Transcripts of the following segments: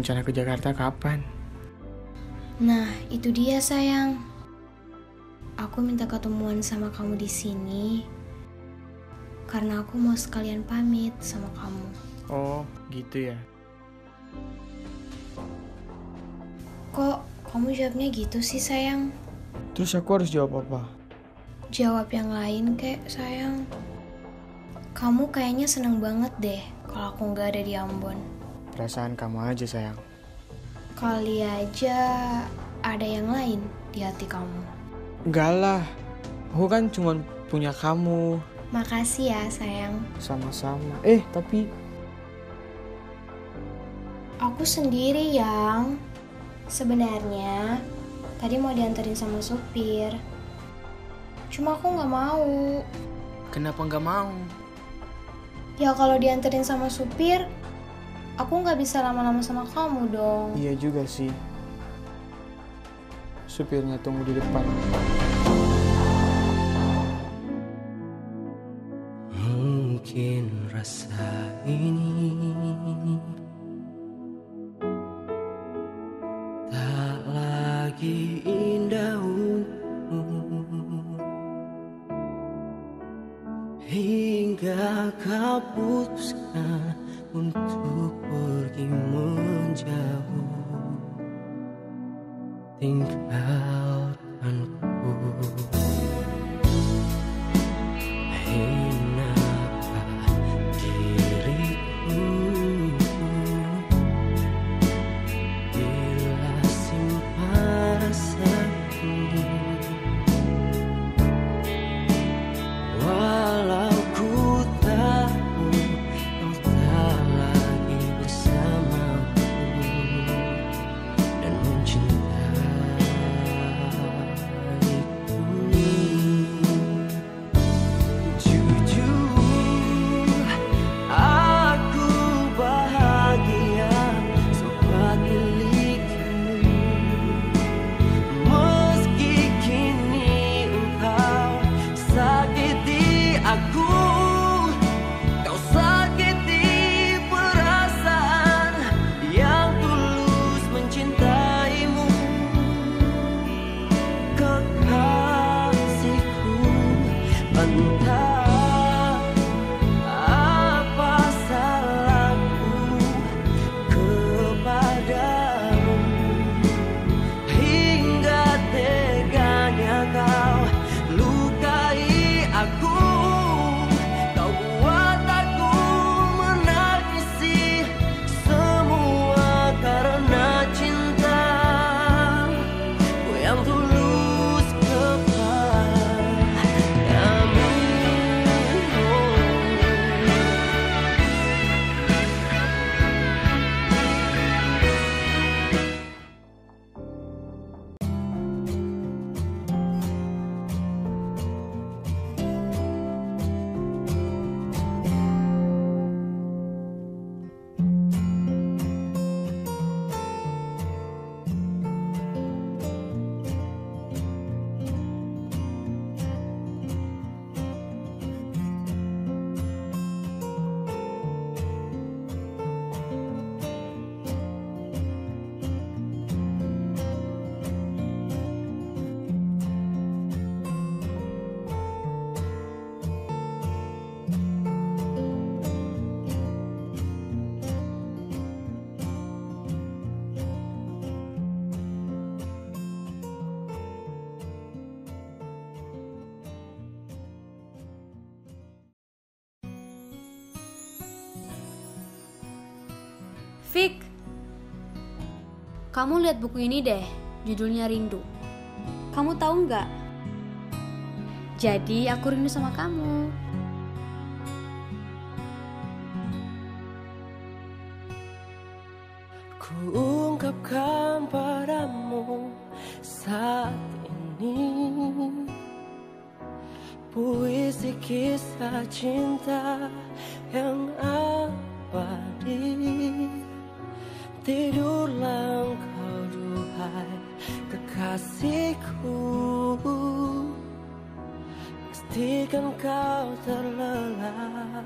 rencana ke Jakarta kapan? Nah, itu dia sayang. Aku minta ketemuan sama kamu di sini karena aku mau sekalian pamit sama kamu. Oh, gitu ya. Kok kamu jawabnya gitu sih sayang? Terus aku harus jawab apa? Jawab yang lain kek sayang. Kamu kayaknya seneng banget deh kalau aku nggak ada di Ambon. Perasaan kamu aja sayang. Kali aja ada yang lain di hati kamu. Enggak lah, aku kan cuma punya kamu. Makasih ya sayang. Sama-sama. Eh, tapi Aku sendiri yang sebenarnya tadi mau dianterin sama supir. Cuma aku nggak mau. kenapa nggak mau? Ya kalau dianterin sama supir, aku nggak bisa lama-lama sama kamu dong. Iya juga sih. Supirnya tunggu di depan. Mungkin rasa ini tak lagi indah untukmu hingga kau putuskan untuk pergi menjauh tinggalkanku. Fik, kamu lihat buku ini deh, judulnya Rindu. Kamu tahu nggak? Jadi aku rindu sama kamu. Ku ungkapkan padamu saat ini Puisi kisah cinta yang abadi Tidurlah engkau duhai kekasihku Pastikan kau terlelap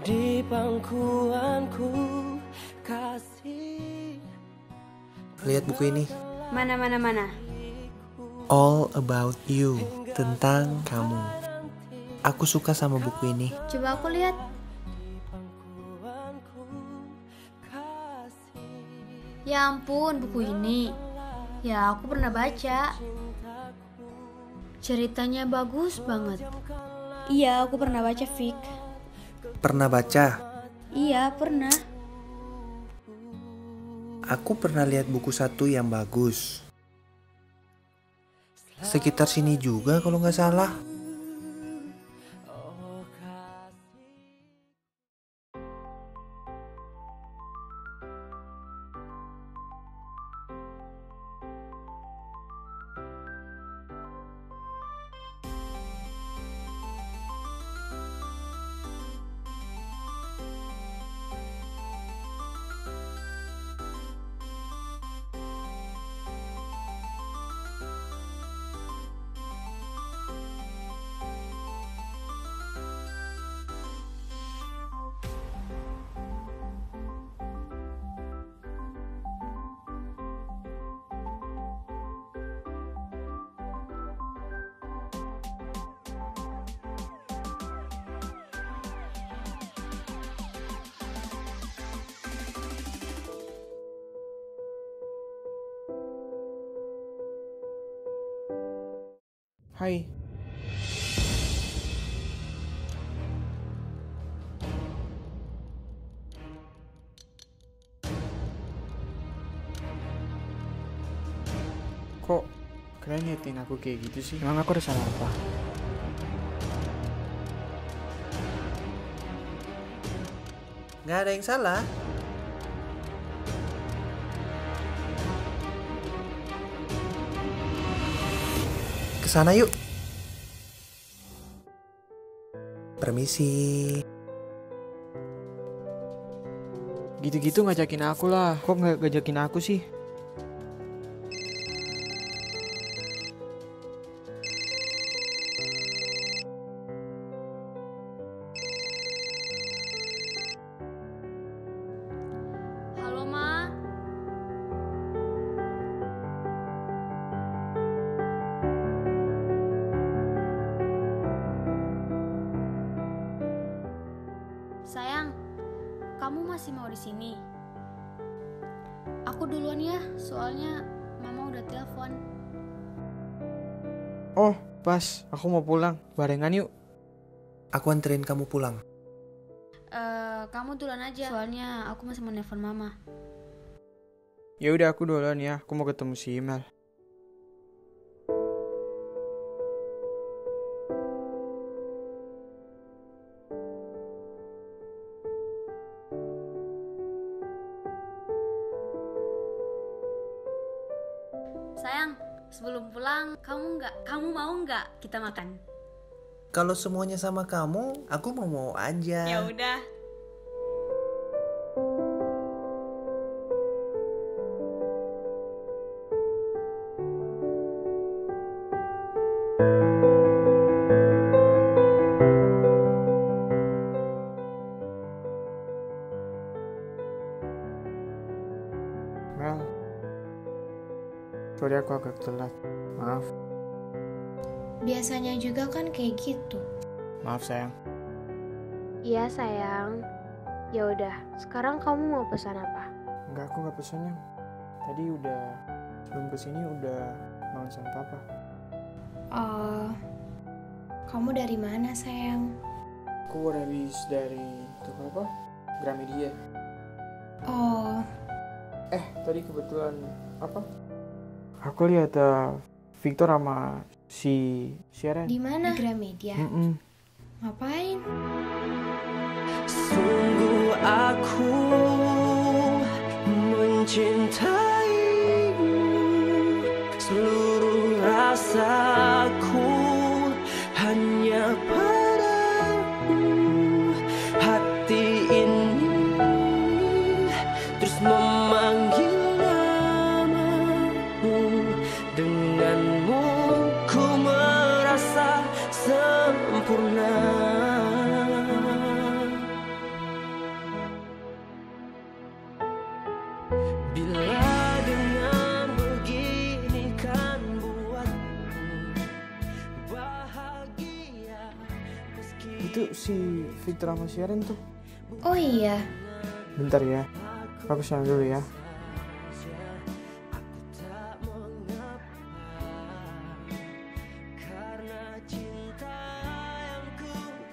di pangkuanku kasih lihat buku ini. Mana mana mana. All About You, tentang kamu. Aku suka sama buku ini. Coba aku lihat. Ya ampun, buku ini. Ya, aku pernah baca. Ceritanya bagus banget. Iya, aku pernah baca, Fik. Pernah baca? Iya, pernah. Aku pernah lihat buku satu yang bagus. Sekitar sini juga kalau nggak salah. Hai. Kok kalian liatin aku kayak gitu sih? Emang aku ada salah apa? Nggak ada yang salah. Ke sana yuk. Permisi. Gitu-gitu ngajakin aku lah. Kok nggak ngajakin aku sih? Duluan ya, soalnya Mama udah telepon. Oh, pas. Aku mau pulang. Barengan yuk. Aku anterin kamu pulang. Eh, kamu duluan aja, soalnya aku masih mau nelfon Mama. Ya udah aku duluan ya. Aku mau ketemu si Mel. Kita makan? Kalau semuanya sama kamu, aku mau mau aja. Ya udah. Mel. Sorry aku agak telat. Maaf. Biasanya juga kan kayak gitu. Maaf sayang. Iya sayang. Ya udah, sekarang kamu mau pesan apa? Enggak, aku nggak pesennya. Tadi udah sebelum ke sini udah makan sama papa. Oh, kamu dari mana sayang? Aku udah habis dari toko apa? Gramedia. Oh, Eh, tadi kebetulan apa? Aku lihat uh, Victor sama si Sharon. di mana? Gramedia. Mm-mm. Ngapain? Sungguh si Victor sama Sharon tuh. Oh iya, Bentar ya. Aku sana dulu ya.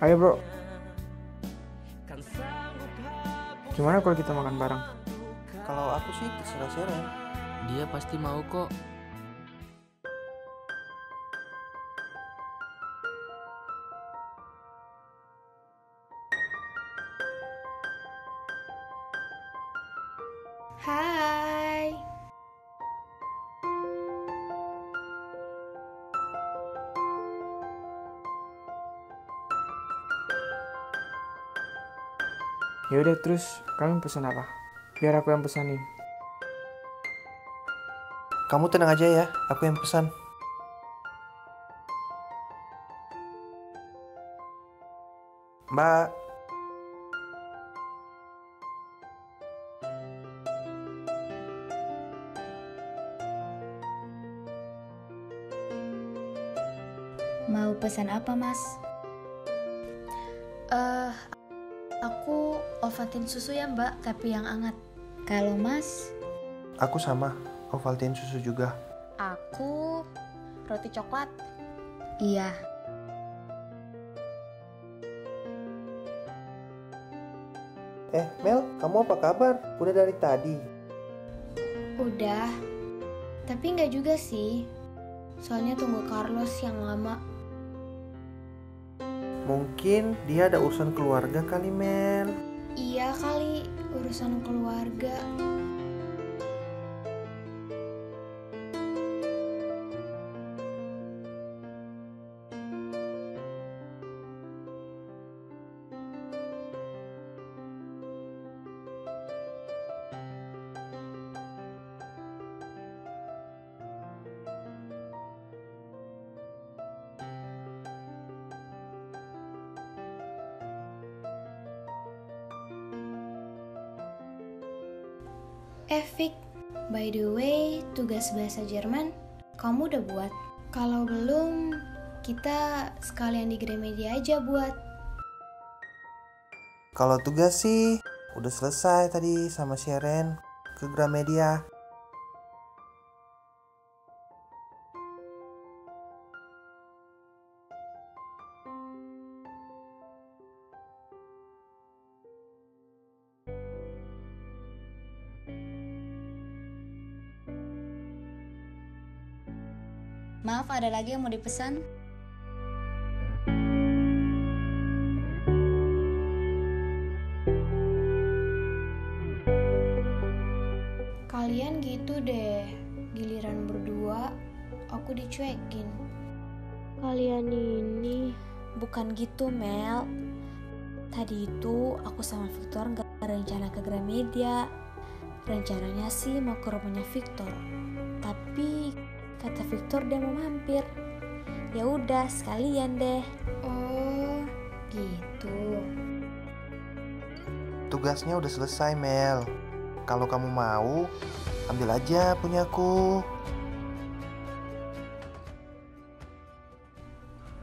Ayo bro. Gimana kalau kita makan bareng? Kalau aku sih terserah Sharon. Dia pasti mau kok. Ya udah terus kalian pesan apa? Biar aku yang pesanin. Kamu tenang aja ya, aku yang pesan. Mbak, Mau pesan apa, Mas? Eh, aku Ovaltine susu ya mbak, tapi yang hangat. Kalau Mas, aku sama. Ovaltine susu juga. Aku roti coklat. iya. Eh, Mel, kamu apa kabar? Udah dari tadi. Udah. Tapi nggak juga sih. Soalnya tunggu Carlos yang lama. Mungkin dia ada urusan keluarga kali, Mel. Iya kali urusan keluarga. Bahasa Jerman kamu udah buat? Kalau belum, kita sekalian di Gramedia aja buat. Kalau tugas sih udah selesai tadi sama Sharon ke Gramedia. Ada lagi yang mau dipesan? Kalian gitu deh, giliran berdua, aku dicuekin. Kalian ini Bukan gitu Mel. Tadi itu aku sama Victor nggak rencana ke Gramedia. Rencananya sih mau ke rumahnya Victor. Tapi kata Victor dia mau mampir. Ya udah sekalian deh. Oh, gitu. Tugasnya udah selesai, Mel. Kalau kamu mau, ambil aja punyaku.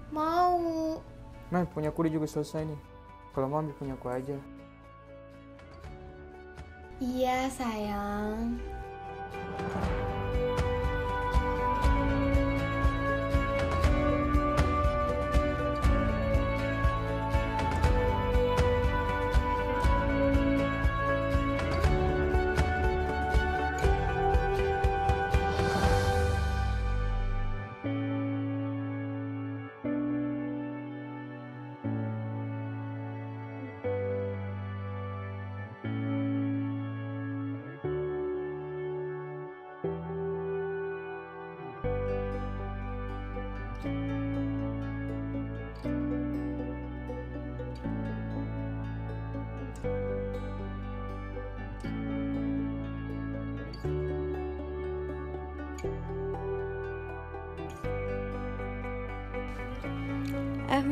Mau. Mel, punya aku juga selesai nih. Kalau mau ambil punya aku aja. Iya, sayang.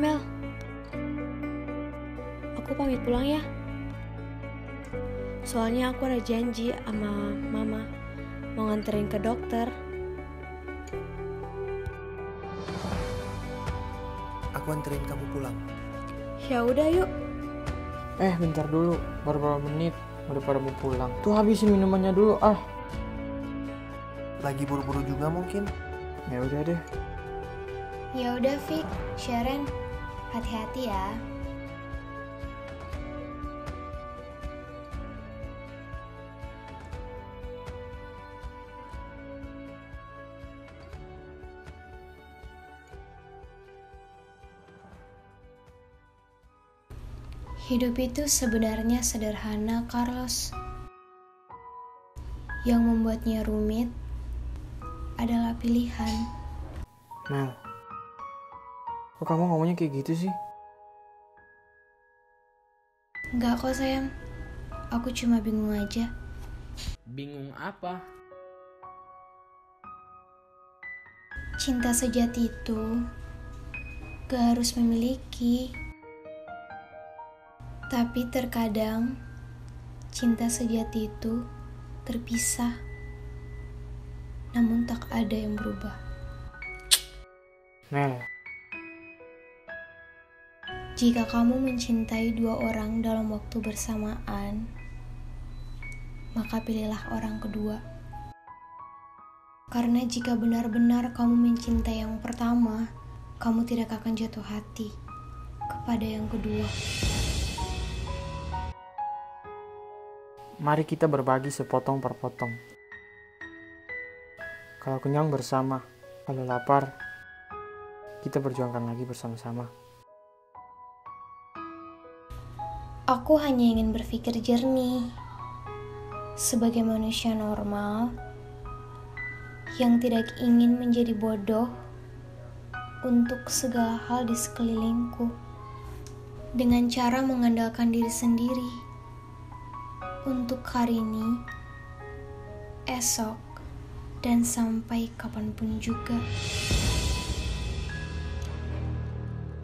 Mel Aku pamit pulang ya Soalnya aku ada janji sama mama Mau nganterin ke dokter Aku anterin kamu pulang. Ya udah yuk. Eh, bentar dulu. Baru beberapa menit. Udah pada mau pulang. Tuh habisin minumannya dulu ah. Lagi buru-buru juga mungkin. Ya udah deh. Ya udah, Fik. Sharon, hati-hati ya. Hidup itu sebenarnya sederhana, Carlos. Yang membuatnya rumit adalah pilihan. Mel. Kok kamu ngomongnya kayak gitu sih? Enggak kok, sayang. Aku cuma bingung aja. Bingung apa? Cinta sejati itu gak harus memiliki. Tapi terkadang cinta sejati itu terpisah. Namun tak ada yang berubah. Mel, Jika kamu mencintai dua orang dalam waktu bersamaan, maka pilihlah orang kedua. Karena jika benar-benar kamu mencintai yang pertama, kamu tidak akan jatuh hati kepada yang kedua. mari kita berbagi sepotong per potong. Kalau kenyang bersama, kalau lapar, kita perjuangkan lagi bersama-sama. Aku hanya ingin berpikir jernih sebagai manusia normal yang tidak ingin menjadi bodoh untuk segala hal di sekelilingku dengan cara mengandalkan diri sendiri untuk hari ini, esok, dan sampai kapan pun juga.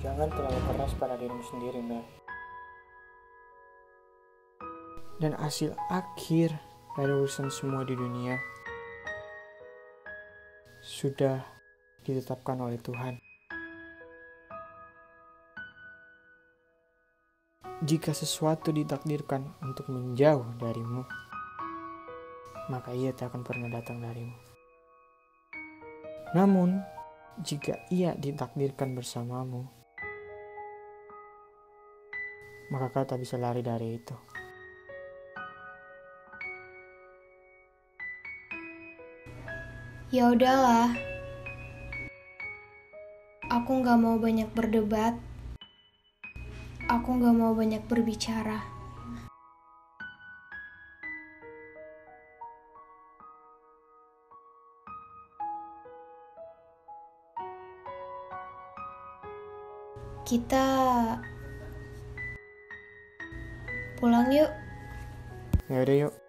Jangan terlalu keras pada dirimu sendiri, Mel. Dan hasil akhir dari urusan semua di dunia sudah ditetapkan oleh Tuhan. Jika sesuatu ditakdirkan untuk menjauh darimu, maka ia tak akan pernah datang darimu. Namun, jika ia ditakdirkan bersamamu, maka kau tak bisa lari dari itu. Ya udahlah. Aku nggak mau banyak berdebat. Aku nggak mau banyak berbicara. Kita pulang yuk. Ya udah yuk.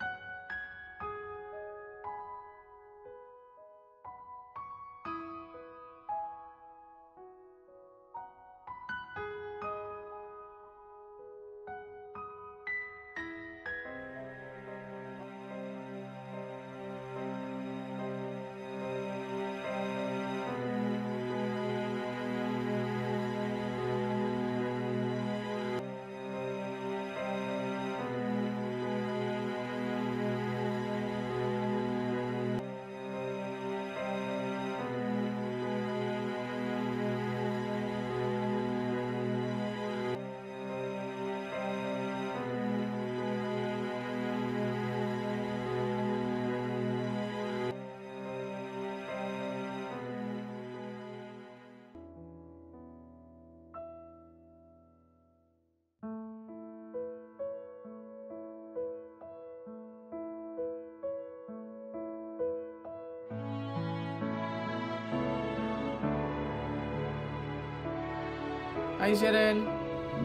Hai Seren,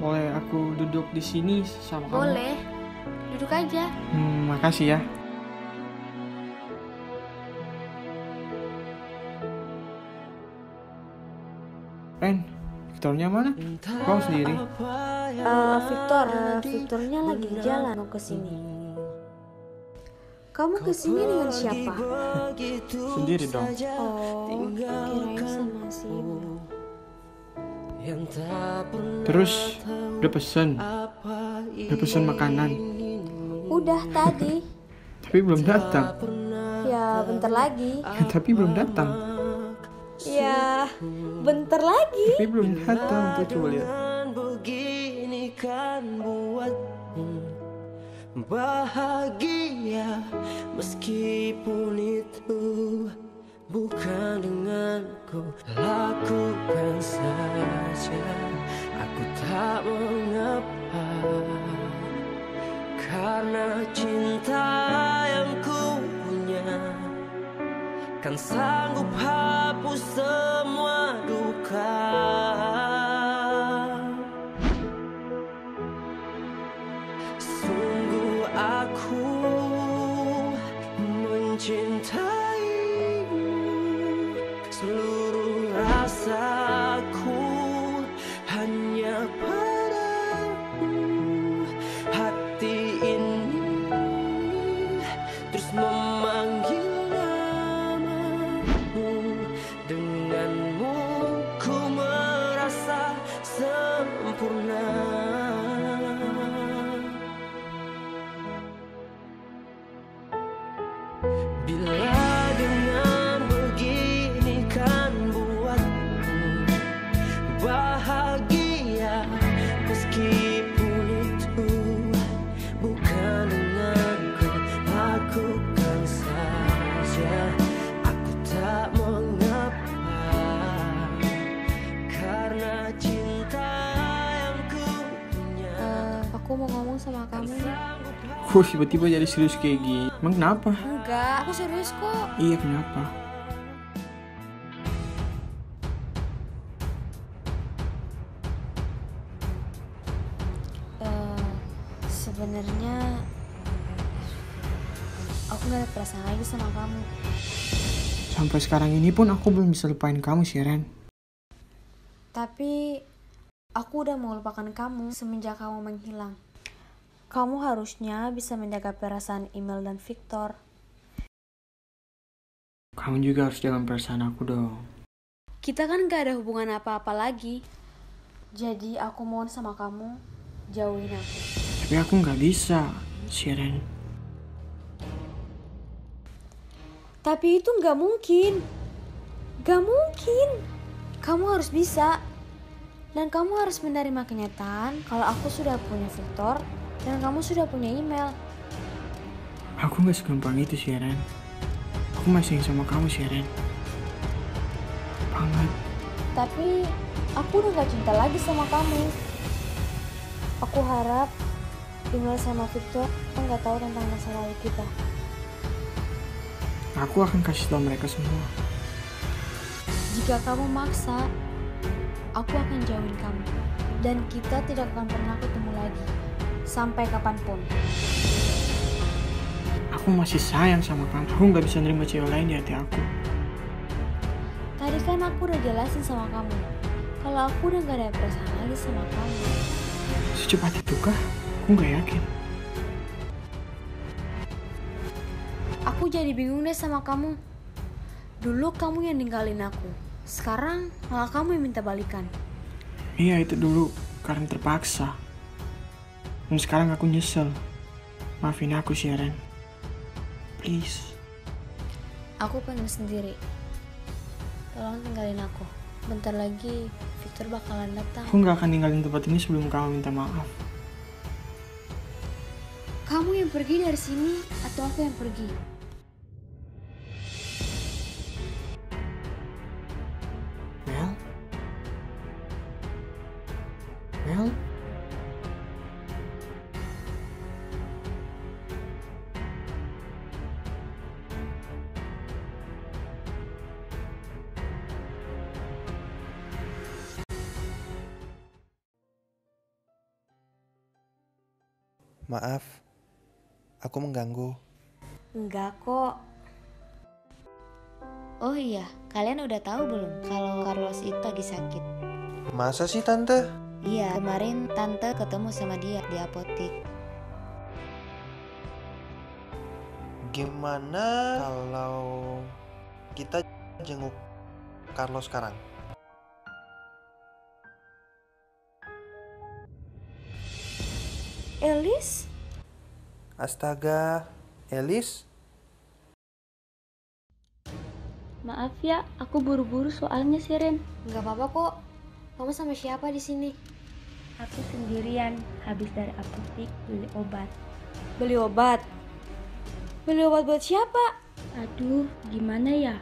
boleh aku duduk di sini sama kamu? Boleh. Duduk aja. Hmm, makasih ya. Ren, Victornya mana? Kau sendiri? Eh, Victor, Victornya lagi jalan mau ke sini. Kamu ke sini dengan siapa? Sendiri dong. Oh, kirain sama si. Terus Udah pesen. Udah pesen makanan. Udah tadi. Tapi belum datang. Ya, bentar lagi. Ya, tapi belum datang. Ya, bentar lagi. Tapi belum datang. Tuh coba lihat. Kan bahagia meskipun itu bukan denganku lakukan saja. Aku tak mengapa. Karena cinta yang ku punya kan sanggup hapus semua duka mau ngomong sama kamu. Kok tiba-tiba jadi serius kayak gini? Emang kenapa? Enggak, aku serius kok. Iya kenapa? Eh, sebenarnya aku nggak ada perasaan lagi sama kamu. Sampai sekarang ini pun aku belum bisa lupain kamu sih Ren. Tapi aku udah mau lupakan kamu semenjak kamu menghilang. Kamu harusnya bisa menjaga perasaan Email dan Victor. Kamu juga harus jaga perasaan aku dong. Kita kan gak ada hubungan apa-apa lagi. Jadi aku mohon sama kamu, jauhin aku. Tapi aku nggak bisa, si Ren. Tapi itu nggak mungkin. Gak mungkin. Kamu harus bisa. Dan kamu harus menerima kenyataan kalau aku sudah punya Victor dan kamu sudah punya email. Aku nggak segampang itu sih Ren. Aku masih sama kamu sih Ren. Banget. Tapi aku udah gak cinta lagi sama kamu. Aku harap email sama Victor nggak tahu tentang masa lalu kita. Aku akan kasih tahu mereka semua. Jika kamu maksa, aku akan jauhin kamu. Dan kita tidak akan pernah ketemu lagi. Sampai kapan pun. Aku masih sayang sama kamu. Aku nggak bisa nerima cewek lain di hati aku. Tadi kan aku udah jelasin sama kamu. Kalau aku udah gak ada perasaan lagi sama kamu. Secepat itu kah? Aku nggak yakin. Aku jadi bingung deh sama kamu. Dulu kamu yang ninggalin aku. Sekarang malah kamu yang minta balikan. Iya itu dulu karena terpaksa. Dan sekarang aku nyesel. Maafin aku sih Ren. Please. Aku pengen sendiri. Tolong tinggalin aku. Bentar lagi Victor bakalan datang. Aku nggak akan ninggalin tempat ini sebelum kamu minta maaf. Kamu yang pergi dari sini atau aku yang pergi? Aku mengganggu. Enggak kok. Oh iya, kalian udah tahu belum kalau Carlos itu lagi sakit? Masa sih tante? Iya, kemarin tante ketemu sama dia di apotek. Gimana kalau kita jenguk Carlos sekarang? Elis? Astaga, Elis? Maaf ya, aku buru-buru soalnya sih Ren. Nggak apa-apa kok. Kamu sama siapa di sini? Aku sendirian, habis dari apotek beli obat. Beli obat? Beli obat buat siapa? Aduh, gimana ya?